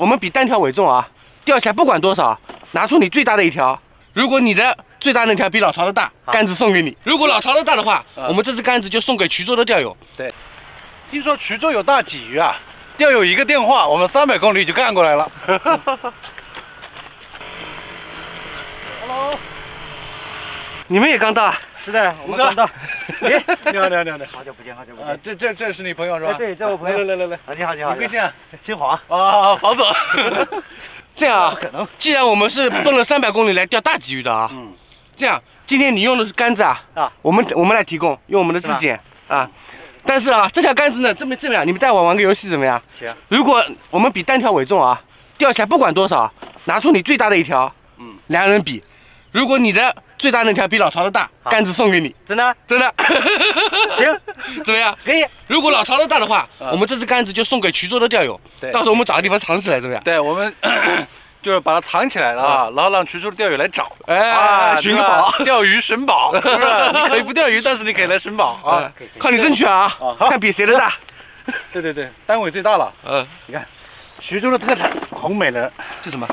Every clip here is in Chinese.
我们比单条为重啊，钓起来不管多少，拿出你最大的一条。如果你的最大那条比老曹的大，杆子送给你；如果老曹的大的话，我们这只杆子就送给衢州的钓友。对听说衢州有大鲫鱼啊，钓友一个电话，我们三百公里就干过来了。你们也刚到啊？是的，我们刚到。哎，你好，你好，你好，你好久不见，好久不见。这这这是你朋友是吧？哎，对，这我朋友。来来来来来，啊，你好，你好。你贵姓啊？姓黄。啊，黄总。这样啊，可能。既然我们是 奔了三百公里来钓大鲫鱼的啊，嗯这样今天你用的是杆子啊，啊，我们我们来提供，用我们的自检啊。但是啊，这条杆子呢，这么这么样，你们带我玩个游戏怎么样？行。如果我们比单条为重啊，钓起来不管多少，拿出你最大的一条，嗯，两人比。如果你的最大那条比老巢的大，杆子送给你，真的？真的。行，怎么样？可以。如果老巢的大的话，啊我们这支杆子就送给衢州的钓友。对到时候我们找个地方藏起来，怎么样？对我们 就是把它藏起来了啊，然后让衢州的钓友来找。哎，啊，寻个宝。钓鱼寻宝，是不是？你可以不钓鱼，但是你可以来寻宝啊啊。，靠你争取啊看比谁的大。对对对，单尾最大了。嗯，你看衢州的特产红美人这什么？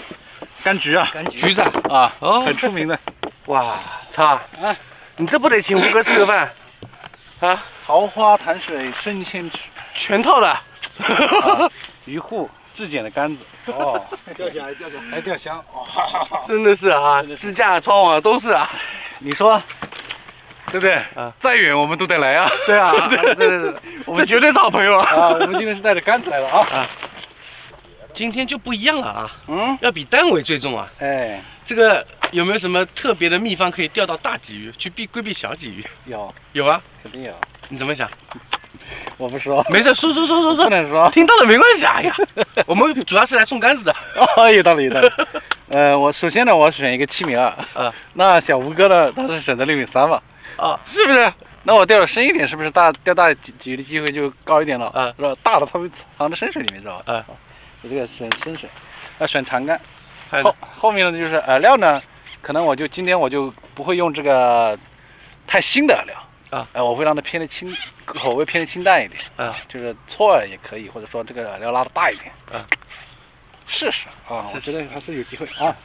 柑橘啊，柑橘。橘子啊。啊，哦很出名的。哇，操！啊你这不得请吴哥吃个饭？啊，桃花潭水深千尺，全套的。渔户自检的杆子。哦，钓起来，钓起来。还钓箱。哦，真的是啊，真的是支架、抄网都是啊。你说对不对？啊再远我们都得来啊。对啊，对对对对，我们这绝对是好朋友啊。啊，我们今天是带着杆子来的啊。今天就不一样了啊，嗯，要比单尾最重啊。哎，这个有没有什么特别的秘方可以钓到大鲫鱼，去避规避小鲫鱼？有，有啊，肯定有。你怎么想？我不说，没事，说说说说说，不能说。听到了没关系。哎呀，我们主要是来送杆子的。哦，有道理，有道理。呃，我首先呢，我选一个七米二。啊那小吴哥呢，他是选择六米三嘛，啊，是不是？那我钓的深一点，是不是大钓大鲫鲫鱼的机会就高一点了？啊是吧？大的它会藏在深水里面，知道吧？啊，我这个选深水，要选长竿。后后面呢就是饵料呢，可能我就今天我就不会用这个太腥的饵料。啊，哎，我会让它偏的清，口味偏的清淡一点。啊，就是搓饵也可以，或者说这个饵料拉的大一点。啊，试试。啊，我觉得还是有机会啊。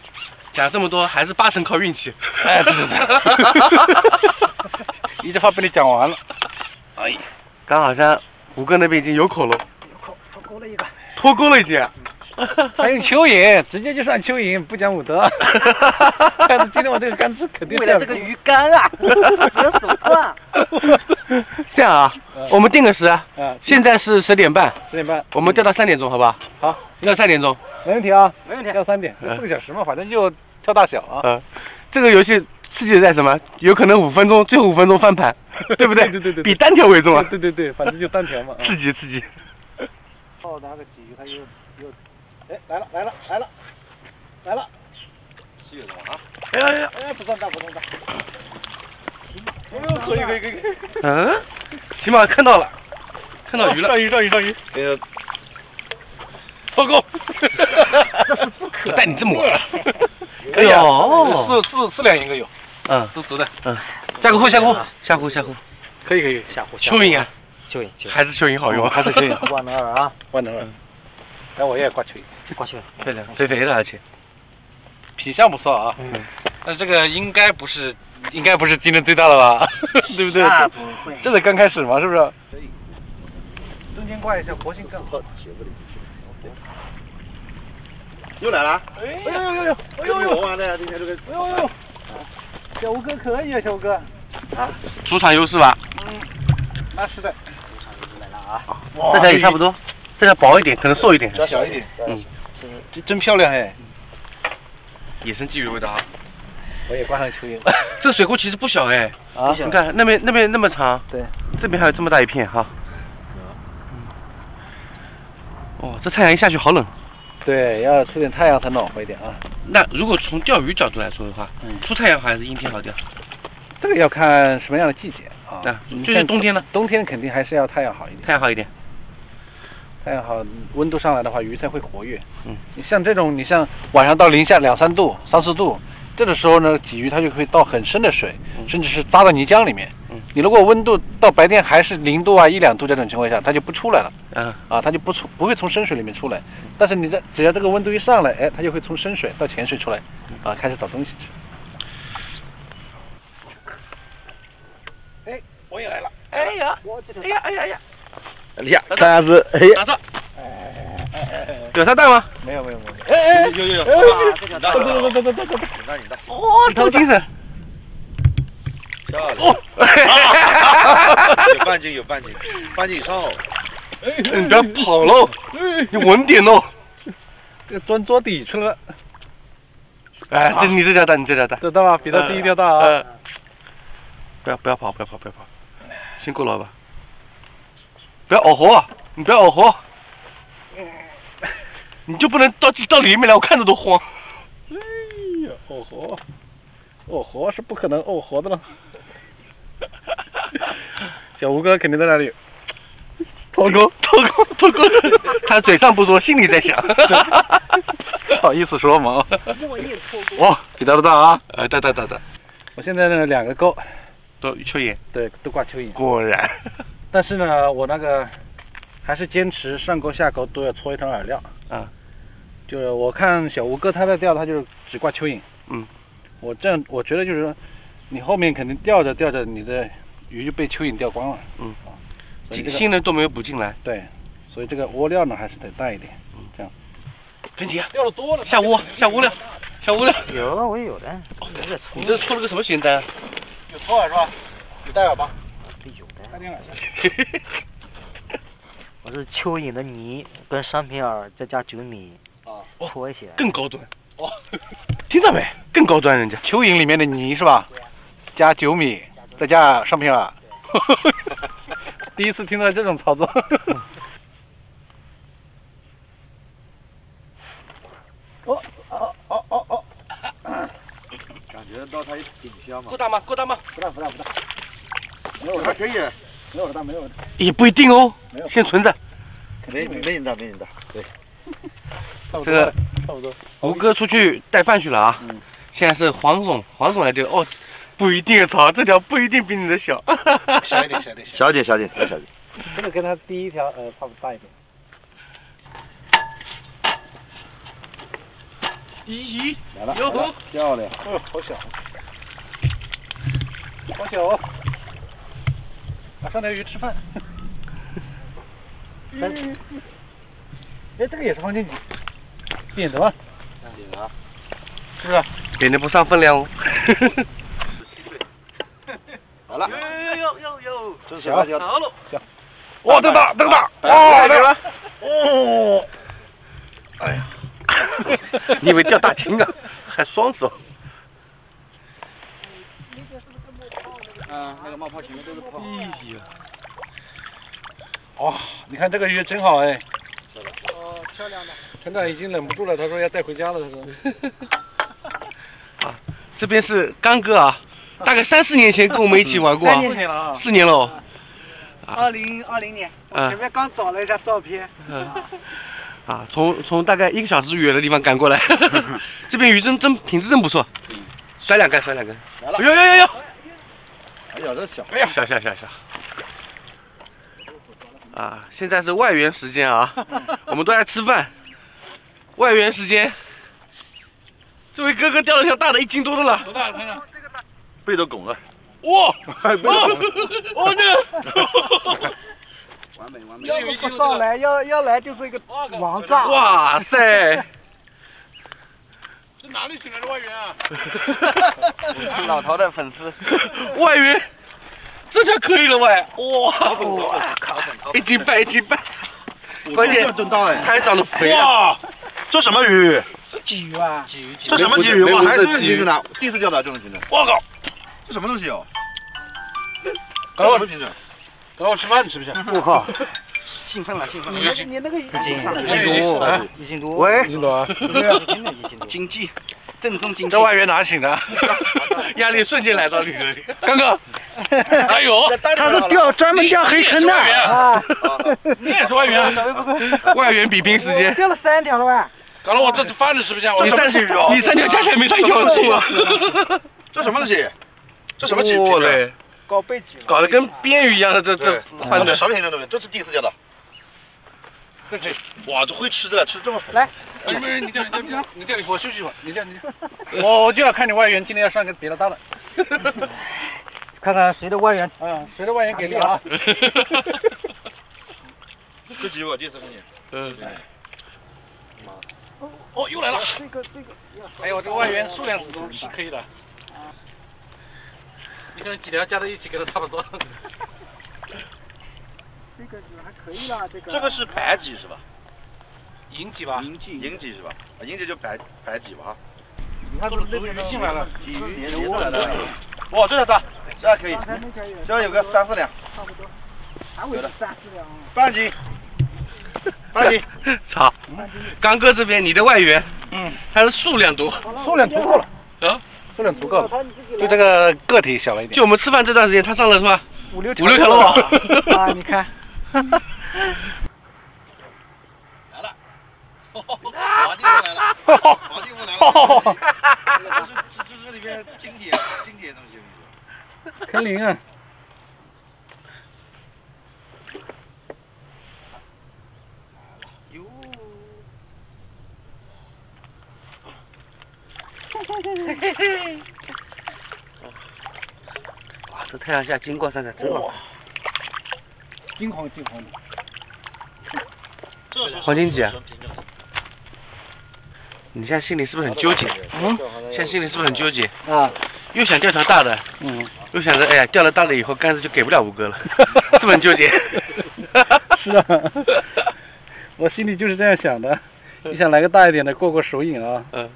讲这么多，还是八成靠运气。哎，对对对，一句话被你讲完了。哎，刚好像吴哥那边已经有口了，有口脱钩了一个。脱钩了已经。还用蚯蚓，直接就上蚯蚓，不讲武德。但是今天我这个杆子肯定是要为了这个鱼竿啊，只有手段。这样啊，我们定个时，啊，现在是十点半，十点半，我们钓到三点钟，好不好？好，钓三点钟。没问题啊，没问题。钓三点，就四个小时嘛，反正就挑大小啊。这个游戏刺激的在什么？有可能五分钟，最后五分钟翻盘，对不对？对对对对比单条为重啊，对对对，反正就单条嘛。啊刺激刺激。哦，拿个鲫鱼，它又又，哎，来了来了来了。来了，是有的啊。哎呀哎呀，哎，不算大不算大。哦，可以可以可以。可以嗯，起码看到了，看到鱼了。上鱼上鱼上鱼，哎呀，报告。这是不可不带你这么玩了。哎可以啊呦，四四四两应该有，嗯，足足的。嗯。下锅下锅下锅下锅，可以可以，吓唬蚯蚓啊，蚯蚓，蚯蚓。还是蚯蚓好用，还是蚯蚓，万能饵啊，万能饵。哎，我也挂蚯蚓，这挂去了。漂亮，肥肥的，而且品相不错啊。嗯，但是这个应该不是，应该不是今天最大的吧？对不对？那这不会。这才刚开始嘛，是不是？可以。中间挂一下，活性更好。又来了，哎呦呦呦呦！哎呦呦！我玩的呀，今天这个哎呦呦！小吴哥可以啊，小吴哥。啊主场优势吧？嗯那是的。主场优势来了啊！这条也差不多，这条薄一点，可能瘦一点。小一点。嗯，这真漂亮哎！野生鲫鱼的味道啊！我也挂上蚯蚓了。这个水库其实不小哎，啊你看那边那边那么长，对，这边还有这么大一片哈。哦，这太阳一下去好冷。对，要出点太阳才暖和一点啊。那如果从钓鱼角度来说的话，嗯出太阳好还是阴天好钓？这个要看什么样的季节啊。那就是冬天呢，冬天肯定还是要太阳好一点。太阳好一点。太阳好，温度上来的话，鱼才会活跃。嗯，你像这种，你像晚上到零下两三度、三四度，这个时候呢，鲫鱼它就会到很深的水，嗯甚至是扎到泥浆里面，嗯你如果温度到白天还是零度啊一两度这种情况下，它就不出来了嗯，啊，它就不出不会从深水里面出来。但是你这只要这个温度一上来，哎，它就会从深水到浅水出来，啊，开始找东西吃。哎，我也来了。哎呀，哎呀，哎呀哎呀，哎呀，看样子，哎呀，打上。有他大吗？没有没有没有。哎哎，有有有，哇，这个大走走走走走走走，你大你大，哦，这么精神。漂亮，有半斤有半斤，半斤以上哦，你不要跑喽，你稳点哦。这钻桌底去了，哎，这你这条大，你这条大。这大吧？比他第一条大啊。呃，不要不要跑，不要跑，不要跑，辛苦了吧？不要哦吼，你不要哦活，你就不能到到里面来，我看着都慌。哎呀，哦活，哦活是不可能哦活的了。小吴哥肯定在那里，脱钩脱钩脱钩，他嘴上不说，心里在想。不好意思说嘛。莫叶脱钩。哇，比他的大啊！呃，对对对对，我现在呢两个钩，都蚯蚓，对，都挂蚯蚓。果然。但是呢，我那个还是坚持上钩下钩都要搓一桶饵料。啊。就是我看小吴哥他在钓，他就是只挂蚯蚓。嗯。我这样，我觉得就是说，你后面肯定钓着钓着，你的鱼就被蚯蚓钓光了。嗯这个新人都没有补进来，对，所以这个窝料呢还是得带一点。跟紧啊！钓的多了。下窝，下窝料，下窝料。有啊，我也有的，你这搓了个什么咸蛋？有搓饵是吧？有带饵吧？我是蚯蚓的泥跟商品饵再加酒米，啊搓一些。更高端。哦，听到没？更高端，人家。蚯蚓里面的泥是吧？加酒米，再加上品饵。第一次听到这种操作。哦哦哦哦哦！感觉到它挺香嘛够，大吗？够大吗？不大不大不大，还可以，没有大没有大。也不一定哦没有，先存着。没没你大没你大，对，差不多这个差不多。吴哥出去带饭去了啊。嗯现在是黄总，黄总来钓哦，不一定，操，这条不一定比你的小。小一点小一点。小一点小一点小一点，这个跟他第一条呃差不多大一点。咦，来了，哟呵漂亮。哦，好小，好小哦。马上条鱼吃饭。咱。哎，这个也是黄金鲫，扁的吧？点啊，是不是？扁的不上分量哦。好了，呦呦呦呦，这是辣椒，好了，哇，这个大，这个大！哇，这个哦，哎呀，你以为钓大青啊？还双手。嗯，那个冒泡前面都是泡。哎呀，哇，你看这个鱼真好哎。哦，漂亮的。船长已经忍不住了，他说要带回家了。他说，这边是刚哥啊，大概三四年前跟我们一起玩过啊，四年了啊。四年了哦。二零二零年，前面刚找了一下照片。啊，从从大概一个小时远的地方赶过来，这边鱼真真品质真不错。甩两杆，甩两杆。来了哎呦呦呦呦！哎呀，这小，哎呀小小小小。啊，现在是外援时间啊，我们都在吃饭。外援时间，这位哥哥钓了条大的，一斤多的了。多大？看看。背都拱了，哇！背都拱了，哦，这个。完美完美要不不上来，要要来就是一个王炸。哇塞！这哪里请来的外援啊？老头的粉丝。外援，这条可以了喂！哇，一斤半，一斤半，关键真大哎，它还长得肥啊！哇，这什么鱼？是鲫鱼啊。鲫鱼，这什么鲫鱼？没我还闻这鲫鱼是品种的，第一次钓到这种品种，我靠！这什么东西哦？搞我什么品种？等我吃饭，你吃不吃？我靠！兴奋了，兴奋了！你你那个一斤一斤多啊，一斤多。喂一斤多啊！一斤的，一斤多。经济，正宗经济这。外援哪请的？压力瞬间来到你这里。刚哥，加油！他是钓专门钓黑坑的啊！你也是外援啊？外援比拼时间，钓了三条了吧？搞得我这次饭都吃不下。我你三鲫鱼哦你三条加起来没他一条重啊！这什么东西？这什么鲫品种？哇嘞！高背脊，搞得跟鳊鱼一样的这这宽的这。什么品种的？这是第一次见哇，这会吃的了，吃这么来，哎没人，你掉你掉你掉你掉你我休息一会儿，你掉你掉。我 我就要看你外援今天要上个别的大了。看看谁的外援啊，谁的外援给力啊？这几我第一次看见。嗯，哦，又来了。这个这个哎呦，这个外援数量始终是可以的。你可能几条加在一起跟他差不多。这个还可以啦，这个这个是白鲫是吧？银鲫吧？银鲫，银鲫是吧？啊，银鲫就白白鲫吧？你看都是煮鱼进来了。鲫鱼年年来了。哇，这个大，这还可以，这有个三四两，差不多，还会三四两。半斤，半斤。操！刚哥这边你的外援，嗯，他的数量多，数量足够了。啊，数量足够了。就这个个体小了一点。就我们吃饭这段时间，他上了是吧？五六五六条了网。啊，你看，皇帝来了，皇帝来了。这是这这里面经典经典东西。坑林啊！嘿嘿嘿哇，这太阳下金光闪闪，真好看。金黄金黄的。黄金几啊你现在心里是不是很纠结？嗯现在心里是不是很纠结？啊，又想钓条大的，嗯，又想着哎呀，钓了大的以后杆子就给不了吴哥了，是不是很纠结？是啊，我心里就是这样想的，你想来个大一点的过过手瘾啊。嗯。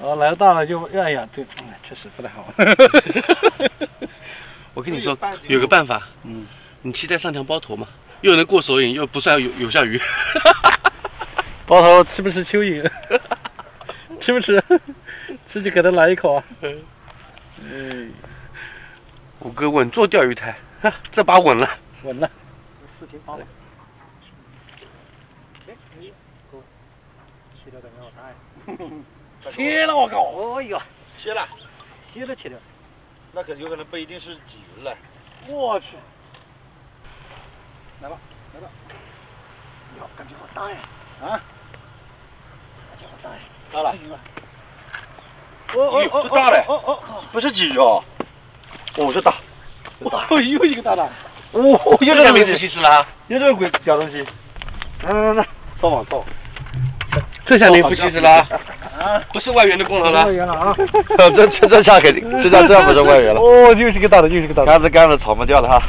哦，来个大了就哎呀，对，嗯确实不太好。我跟你说，有个办法，嗯，你期待上条包头吗，又能过手瘾，又不算有有效鱼。包头吃不吃蚯蚓？吃不吃？吃就给他来一口啊！嗯，五哥稳坐钓鱼台，哈这把稳了。稳了。四平八稳。切了，我靠！哦哟，切了，切了切了，那可有可能不一定是鲫鱼了。我去，哟，感觉好大呀！啊，感觉好大呀！到了，哦哟这大嘞哦哦不是鲫鱼哦。哦，这大。哦，又一个大的。哦，又这个没仔细吃了啊，又这个鬼屌东西。来来来来，造网造。这下没福气吃了啊，不是外援的功劳了。远了啊！这这这下肯定，这下这样不是外援了。哦，又是个大的，又是个大的。杆子杆子草木掉了哈。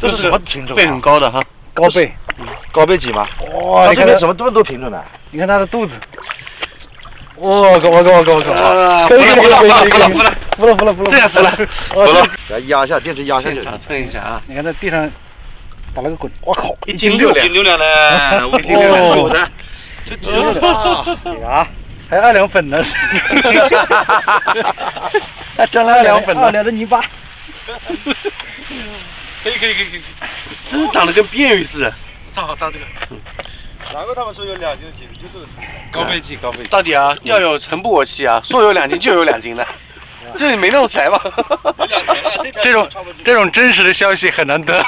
这是什么品种背很啊？高的哈，高背。高背鲫吗？哇，你看它，边什么这么多品种呢？你看它的肚子。我靠，我靠，我靠，我靠！啊，服可以了服了服了服了服了，服了，服了，服了。这样服了。哦好了，给它压一下，电池压下去。现场称一下啊，你看在地上打了个滚，我靠，一斤六两，一斤六两呢，一斤六两哦有的。这只有大。啊，还有二两粉呢，还沾了二两粉二呢。两的泥巴，可以可以可以可以，真长得跟鳊鱼似的。正好到这个难怪他们说有两斤的鲫鱼，就是高背鲫，高背鲫。到底啊，钓友诚不我欺啊，说有两斤就有两斤的，这你没弄起来吧？这种这种真实的消息很难得。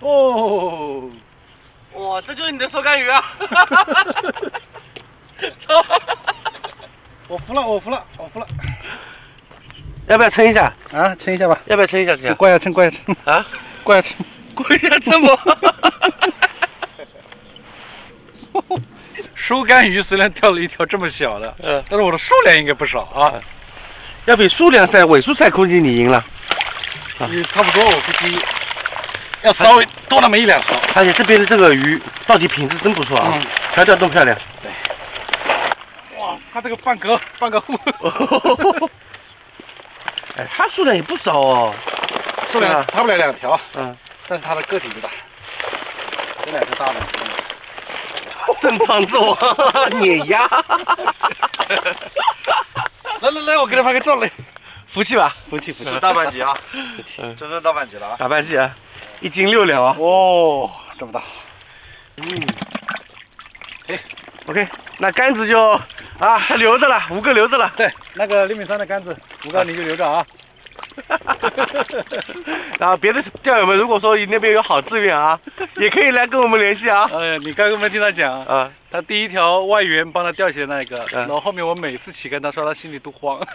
哦，哇，这就是你的收竿鱼啊！操！我服了，我服了，我服了。要不要称一下？啊，称一下吧，要不要称一下这样？过来称，过来称，啊？过来称。过一下称不？收竿 鱼虽然钓了一条这么小的，嗯，但是我的数量应该不少啊。要比数量赛、尾数赛估计你赢了，你差不多，我估计要稍微多那么一两条。而且这边的这个鱼到底品质真不错啊，嗯条条都漂亮。哇，它这个半个半个户。哎，它数量也不少哦，数量差不了两条。嗯，但是它的个体不大，这两条大的。正常做 碾压。来来来，我给它拍个照嘞。服气吧，服气服气，大半级啊，服气，真正大半级了啊，大半级啊，一斤六两啊，哦，这么大，嗯，哎，OK，那杆子就啊，他留着了，吴哥留着了，对，那个六米三的杆子，吴哥你就留着啊。然后别的钓友们，如果说你那边有好资源啊，也可以来跟我们联系啊。你刚刚没听他讲啊。他第一条外援帮他钓起来那一个然后后面我每次起竿他说他心里都慌。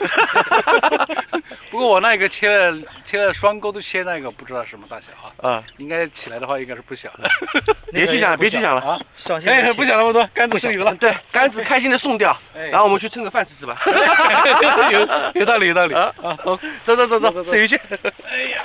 不过我那一个切了切了双钩都切那个不知道什么大小啊。嗯应该起来的话应该是不小的。别去想了 别去想了。啊？小心哎不想那么多杆子剩余了对杆子开心的送掉。然后我们去蹭个饭吃吃吧。有有道理有道理。啊。好。走走走走。吃鱼去。哎呀。